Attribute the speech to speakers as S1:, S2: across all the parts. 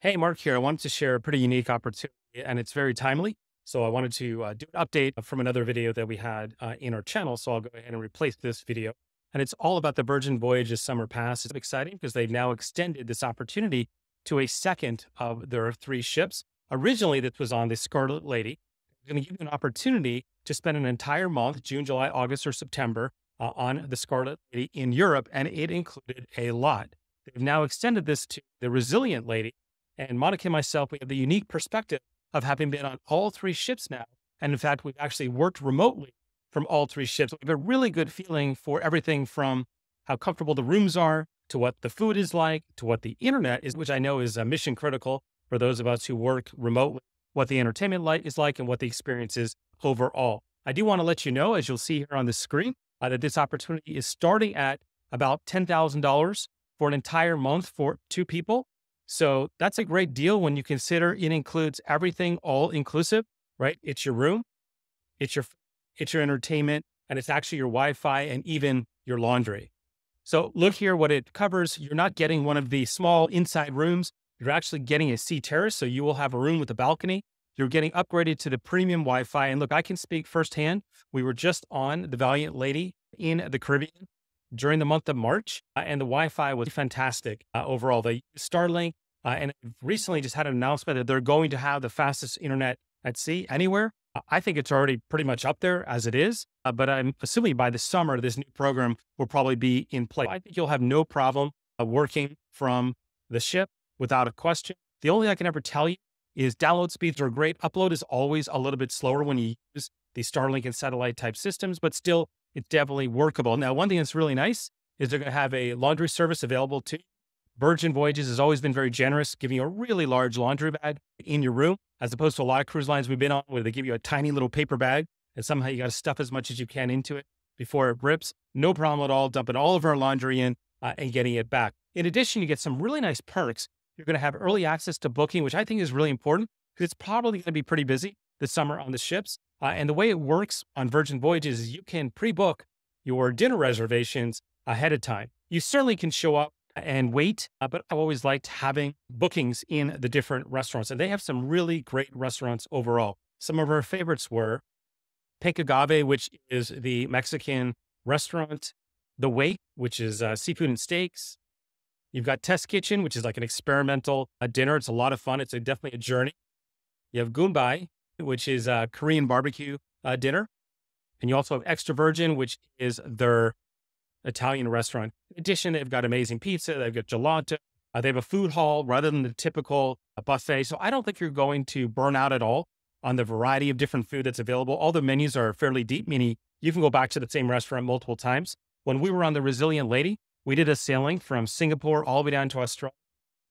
S1: Hey, Mark here. I wanted to share a pretty unique opportunity and it's very timely. So I wanted to uh, do an update from another video that we had uh, in our channel. So I'll go ahead and replace this video. And it's all about the Virgin Voyages Summer Pass. It's exciting because they've now extended this opportunity to a second of their three ships. Originally, this was on the Scarlet Lady. It's going to give you an opportunity to spend an entire month, June, July, August, or September, uh, on the Scarlet Lady in Europe. And it included a lot. They've now extended this to the Resilient Lady. And Monica and myself, we have the unique perspective of having been on all three ships now. And in fact, we've actually worked remotely from all three ships. We have a really good feeling for everything from how comfortable the rooms are to what the food is like to what the internet is, which I know is a mission critical for those of us who work remotely, what the entertainment light is like and what the experience is overall. I do want to let you know, as you'll see here on the screen, uh, that this opportunity is starting at about $10,000 for an entire month for two people. So that's a great deal when you consider it includes everything all inclusive, right? It's your room, it's your it's your entertainment, and it's actually your Wi-Fi and even your laundry. So look here what it covers. You're not getting one of the small inside rooms. You're actually getting a sea terrace. So you will have a room with a balcony. You're getting upgraded to the premium Wi Fi. And look, I can speak firsthand. We were just on the Valiant Lady in the Caribbean during the month of March, uh, and the Wi Fi was fantastic uh, overall. The Starlink, uh, and recently just had an announcement that they're going to have the fastest internet at sea anywhere. I think it's already pretty much up there as it is, uh, but I'm assuming by the summer, this new program will probably be in place. I think you'll have no problem uh, working from the ship without a question. The only I can ever tell you is download speeds are great. Upload is always a little bit slower when you use the Starlink and satellite type systems, but still, it's definitely workable. Now, one thing that's really nice is they're going to have a laundry service available to Virgin Voyages has always been very generous, giving you a really large laundry bag in your room, as opposed to a lot of cruise lines we've been on where they give you a tiny little paper bag and somehow you got to stuff as much as you can into it before it rips. No problem at all, dumping all of our laundry in uh, and getting it back. In addition, you get some really nice perks. You're going to have early access to booking, which I think is really important because it's probably going to be pretty busy this summer on the ships. Uh, and the way it works on Virgin Voyages is you can pre book your dinner reservations ahead of time. You certainly can show up and wait. Uh, but I've always liked having bookings in the different restaurants, and they have some really great restaurants overall. Some of our favorites were Pink Agave, which is the Mexican restaurant, The Wake, which is uh, seafood and steaks. You've got Test Kitchen, which is like an experimental uh, dinner. It's a lot of fun. It's a, definitely a journey. You have Gunbae, which is a Korean barbecue uh, dinner. And you also have Extra Virgin, which is their Italian restaurant. In addition, they've got amazing pizza, they've got gelato, uh, they have a food hall rather than the typical uh, buffet. So I don't think you're going to burn out at all on the variety of different food that's available. All the menus are fairly deep, meaning you can go back to the same restaurant multiple times. When we were on the Resilient Lady, we did a sailing from Singapore all the way down to Australia.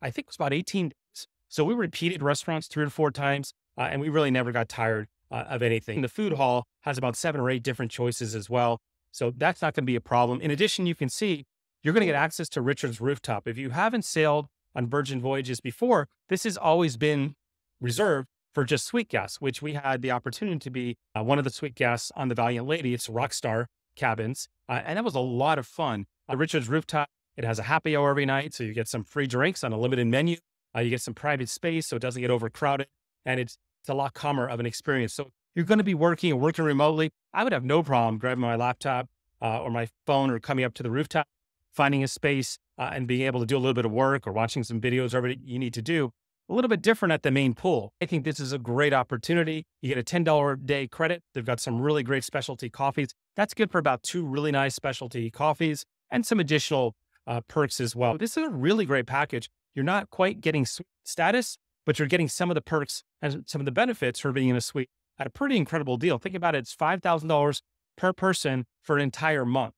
S1: I think it was about 18 days. So we repeated restaurants three or four times, uh, and we really never got tired uh, of anything. The food hall has about seven or eight different choices as well. So that's not going to be a problem. In addition, you can see you're going to get access to Richard's rooftop. If you haven't sailed on Virgin Voyages before, this has always been reserved for just suite guests, which we had the opportunity to be uh, one of the suite guests on the Valiant Lady. It's Rockstar cabins. Uh, and that was a lot of fun. Uh, Richard's rooftop, it has a happy hour every night. So you get some free drinks on a limited menu. Uh, you get some private space so it doesn't get overcrowded. And it's, it's a lot calmer of an experience. So you're going to be working and working remotely, I would have no problem grabbing my laptop uh, or my phone or coming up to the rooftop, finding a space uh, and being able to do a little bit of work or watching some videos, or whatever you need to do. A little bit different at the main pool. I think this is a great opportunity. You get a $10 day credit. They've got some really great specialty coffees. That's good for about two really nice specialty coffees and some additional uh, perks as well. This is a really great package. You're not quite getting status, but you're getting some of the perks and some of the benefits for being in a suite at a pretty incredible deal. Think about it, it's $5,000 per person for an entire month.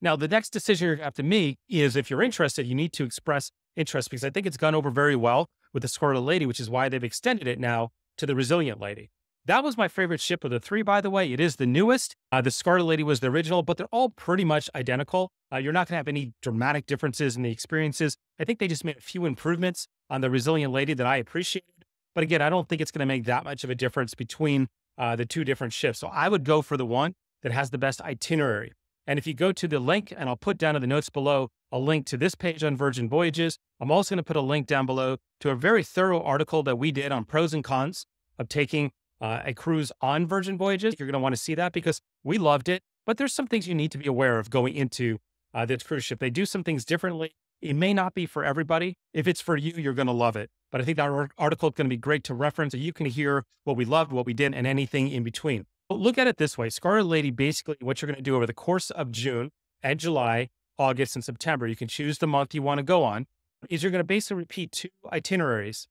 S1: Now, the next decision you have to make is if you're interested, you need to express interest because I think it's gone over very well with the Scarlet Lady, which is why they've extended it now to the Resilient Lady. That was my favorite ship of the three, by the way. It is the newest. Uh, the Scarlet Lady was the original, but they're all pretty much identical. Uh, you're not going to have any dramatic differences in the experiences. I think they just made a few improvements on the Resilient Lady that I appreciated. But again, I don't think it's going to make that much of a difference between uh, the two different ships. So I would go for the one that has the best itinerary. And if you go to the link, and I'll put down in the notes below a link to this page on Virgin Voyages. I'm also going to put a link down below to a very thorough article that we did on pros and cons of taking uh, a cruise on Virgin Voyages. You're going to want to see that because we loved it. But there's some things you need to be aware of going into uh, this cruise ship. They do some things differently. It may not be for everybody. If it's for you, you're going to love it. But I think that article is going to be great to reference you can hear what we loved, what we didn't, and anything in between. But look at it this way Scarlet Lady, basically, what you're going to do over the course of June and July, August, and September, you can choose the month you want to go on, is you're going to basically repeat two itineraries.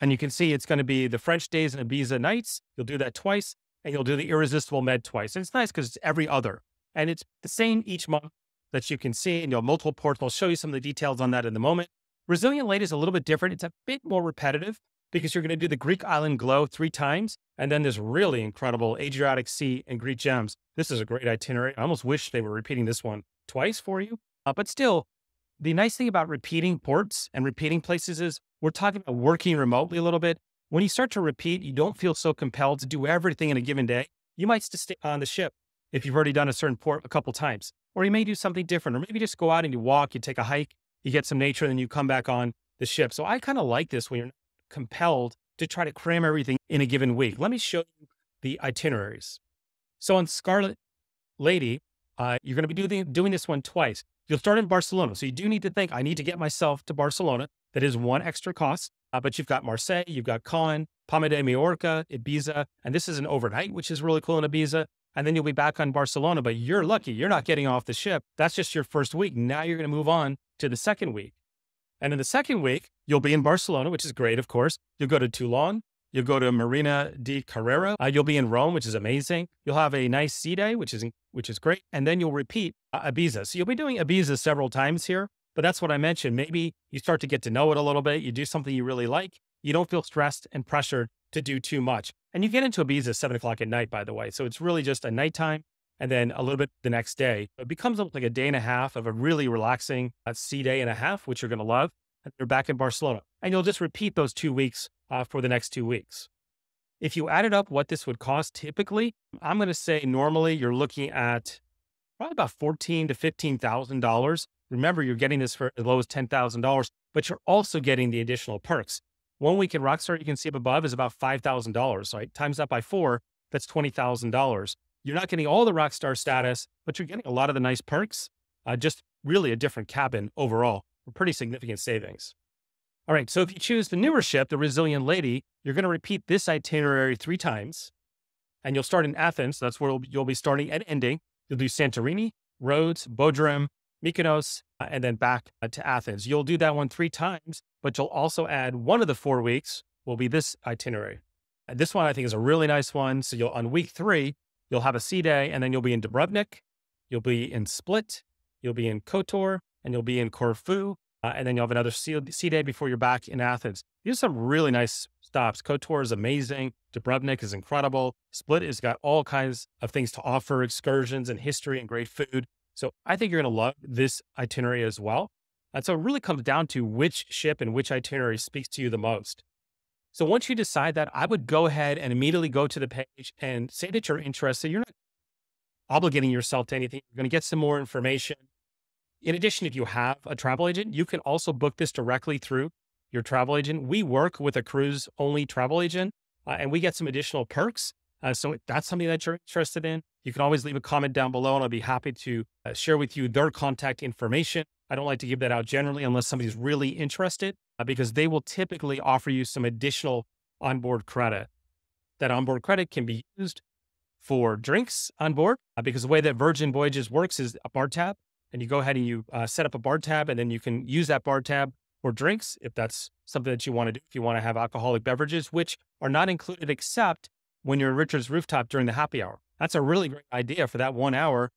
S1: And you can see it's going to be the French days and Ibiza nights. You'll do that twice, and you'll do the Irresistible Med twice. And it's nice because it's every other. And it's the same each month that you can see, and you'll have multiple ports. I'll show you some of the details on that in a moment. Resilient Lady is a little bit different. It's a bit more repetitive because you're going to do the Greek island glow three times and then this really incredible Adriatic Sea and Greek gems. This is a great itinerary. I almost wish they were repeating this one twice for you. Uh, but still, the nice thing about repeating ports and repeating places is we're talking about working remotely a little bit. When you start to repeat, you don't feel so compelled to do everything in a given day. You might just stay on the ship if you've already done a certain port a couple times, or you may do something different, or maybe just go out and you walk, you take a hike, you get some nature, and then you come back on the ship. So I kind of like this when you're compelled to try to cram everything in a given week. Let me show you the itineraries. So on Scarlet Lady, uh, you're going to be doing, doing this one twice. You'll start in Barcelona. So you do need to think, I need to get myself to Barcelona. That is one extra cost. Uh, but you've got Marseille, you've got Cannes, Palma de Mallorca, Ibiza, and this is an overnight, which is really cool in Ibiza. And then you'll be back on Barcelona, but you're lucky. You're not getting off the ship. That's just your first week. Now you're going to move on to the second week. And in the second week, you'll be in Barcelona, which is great, of course. You'll go to Toulon. You'll go to Marina di Carrara. Uh, you'll be in Rome, which is amazing. You'll have a nice sea day, which is which is great, and then you'll repeat uh, Ibiza. So you'll be doing Ibiza several times here. But that's what I mentioned. Maybe you start to get to know it a little bit. You do something you really like. You don't feel stressed and pressured to do too much. And you get into Ibiza at seven o'clock at night, by the way. So it's really just a nighttime and then a little bit the next day. It becomes like a day and a half of a really relaxing uh, sea day and a half, which you're going to love. And you're back in Barcelona. And you'll just repeat those two weeks uh, for the next two weeks. If you added up what this would cost typically, I'm going to say normally you're looking at probably about fourteen to fifteen thousand dollars. Remember, you're getting this for as low as ten thousand dollars, but you're also getting the additional perks. One week in Rockstar you can see up above is about five thousand dollars. Right, times that by four, that's twenty thousand dollars. You're not getting all the Rockstar status, but you're getting a lot of the nice perks. Uh, just really a different cabin overall for pretty significant savings. All right, so if you choose the newer ship, the Resilient Lady, you're going to repeat this itinerary three times. And you'll start in Athens. That's where you'll be starting and ending. You'll do Santorini, Rhodes, Bodrum, Mykonos, uh, and then back uh, to Athens. You'll do that one three times, but you'll also add one of the four weeks will be this itinerary. And this one I think is a really nice one. So you'll on week three, you'll have a sea day, and then you'll be in Dubrovnik, you'll be in Split, you'll be in Kotor, and you'll be in Corfu, uh, and then you'll have another sea, sea, day before you're back in Athens. These are some really nice stops. Kotor is amazing. Dubrovnik is incredible. Split has got all kinds of things to offer, excursions and history and great food. So I think you're going to love this itinerary as well. And so it really comes down to which ship and which itinerary speaks to you the most. So once you decide that, I would go ahead and immediately go to the page and say that you're interested. You're not obligating yourself to anything. You're going to get some more information. In addition, if you have a travel agent, you can also book this directly through your travel agent. We work with a cruise only travel agent uh, and we get some additional perks. Uh, so that's something that you're interested in, you can always leave a comment down below and I'll be happy to uh, share with you their contact information. I don't like to give that out generally unless somebody's really interested uh, because they will typically offer you some additional onboard credit. That onboard credit can be used for drinks on board uh, because the way that Virgin Voyages works is a bar tab and you go ahead and you uh, set up a bar tab and then you can use that bar tab for drinks if that's something that you want to do if you want to have alcoholic beverages which are not included except when you're in richard's rooftop during the happy hour that's a really great idea for that one hour.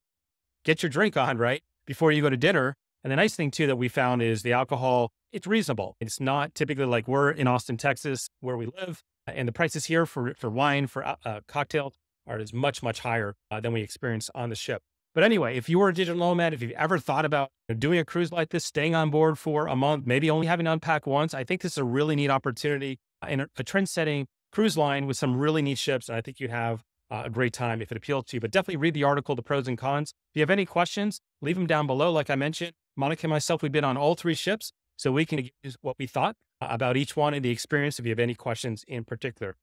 S1: Get your drink on right before you go to dinner. And the nice thing too that we found is the alcohol it's reasonable. It's not typically like we're in austin texas where we live and the prices here for, for wine for uh, cocktails are is much much higher uh, than we experience on the ship. But anyway, if you were a digital nomad, if you've ever thought about doing a cruise like this, staying on board for a month, maybe only having to unpack once, I think this is a really neat opportunity in a, a trend setting cruise line with some really neat ships. And I think you have uh, a great time if it appeals to you. But definitely read the article, the pros and cons. If you have any questions, leave them down below. Like I mentioned, Monica and myself, we've been on all three ships, so we can use what we thought uh, about each one and the experience if you have any questions in particular.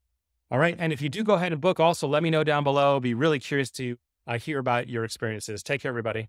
S1: All right. And if you do go ahead and book, also let me know down below. Be really curious to uh, hear about your experiences. Take care, everybody.